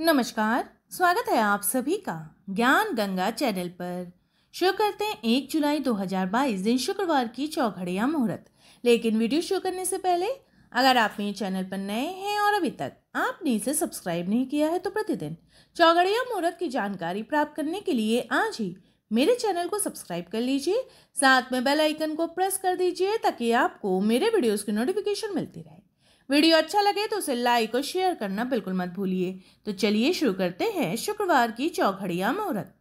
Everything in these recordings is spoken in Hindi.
नमस्कार, स्वागत है आप सभी का ज्ञान गंगा चैनल पर। शुरू करते हैं एक जुलाई 2022 दिन शुक्रवार की चौघड़िया मुहूर्त। लेकिन वीडियो शुरू करने से पहले, अगर आप मेरे चैनल पर नए हैं और अभी तक आपने इसे सब्सक्राइब नहीं किया है तो प्रतिदिन चौघड़िया मुहूर्त की जानकारी प्राप्त करने के लिए आज ही मेरे चैनल को सब्सक्राइब कर लीजिए। साथ में बेल आइकन को प्रेस कर दीजिए ताकि आपको मेरे वीडियोस की नोटिफिकेशन मिलती रहे। वीडियो अच्छा लगे तो उसे लाइक और शेयर करना बिल्कुल मत भूलिए। तो चलिए शुरू करते हैं शुक्रवार की चौघड़िया मुहूर्त।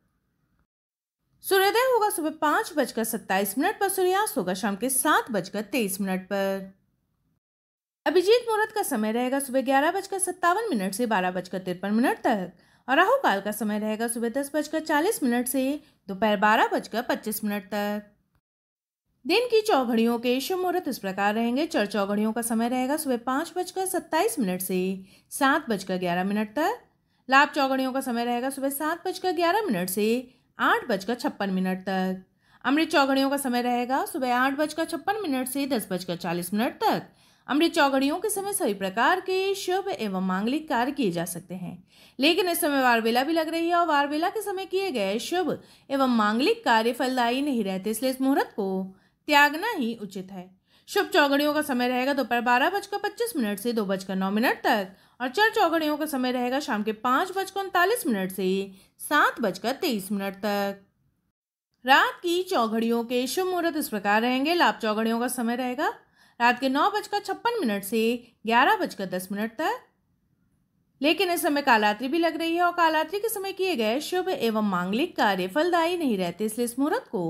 सूर्योदय होगा सुबह पाँच बजकर सत्ताईस मिनट पर, सूर्यास्त होगा शाम के सात बजकर तेईस मिनट पर। अभिजीत मुहूर्त का समय रहेगा सुबह ग्यारह बजकर सत्तावन मिनट से बारह बजकर तिरपन मिनट तक और राहु काल का समय रहेगा सुबह दस बजकर चालीस मिनट से दोपहर बारह बजकर पच्चीस मिनट तक। दिन की चौघड़ियों के शुभ मुहूर्त इस प्रकार रहेंगे। चर चौघड़ियों का समय रहेगा सुबह पाँच बजकर सत्ताईस मिनट से सात बजकर ग्यारह मिनट तक। लाभ चौघड़ियों का समय रहेगा सुबह सात बजकर ग्यारह मिनट से आठ बजकर छप्पन मिनट तक। अमृत चौघड़ियों का समय रहेगा सुबह आठ बजकर छप्पन मिनट से दस बजकर चालीस मिनट तक। अमृत चौघड़ियों के समय सभी प्रकार के शुभ एवं मांगलिक कार्य किए जा सकते हैं। लेकिन इस समय वारवेला भी लग रही है और वारवेला के समय किए गए शुभ एवं मांगलिक कार्य फलदायी नहीं रहते, इसलिए इस मुहूर्त को त्यागना ही उचित है। शुभ चौगड़ियों का समय रहेगा दोपहर बारह बजकर पच्चीस मिनट से दो बजकर नौ मिनट तक और चर चौगड़ियों का समय रहेगा शाम के पाँच बजकर उनतालीस मिनट से सात बजकर तेईस मिनट तक। रात की चौघड़ियों के शुभ मुहूर्त इस प्रकार रहेंगे। लाभ चौघड़ियों का समय रहेगा रात के नौ बजकर छप्पन मिनट से ग्यारह बजकर दस मिनट तक। लेकिन इस समय कालात्रि भी लग रही है और कालात्रि के समय किए गए शुभ एवं मांगलिक कार्य फलदायी नहीं रहते, इसलिए इस मुहूर्त को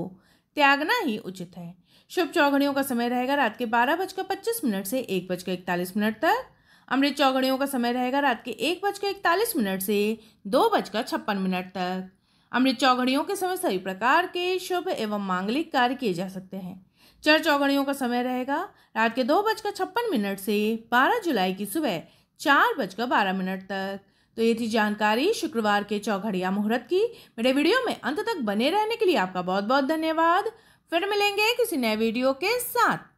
त्यागना ही उचित है। शुभ चौघड़ियों का समय रहेगा रात के बारह बजकर पच्चीस मिनट से एक बजकर इकतालीस मिनट तक। अमृत चौघड़ियों का समय रहेगा रात के एक बजकर इकतालीस मिनट से दो बजकर छप्पन मिनट तक। अमृत चौघड़ियों के समय सभी प्रकार के शुभ एवं मांगलिक कार्य किए जा सकते हैं। चर चौघड़ियों का समय रहेगा रात के दो बजकर छप्पन मिनट से बारह जुलाई की सुबह चार बजकर बारह मिनट तक। तो ये थी जानकारी। शुक्रवार के चौघड़िया मुहूर्त की। मेरे वीडियो में अंत तक बने रहने के लिए आपका बहुत बहुत धन्यवाद। फिर मिलेंगे किसी नए वीडियो के साथ।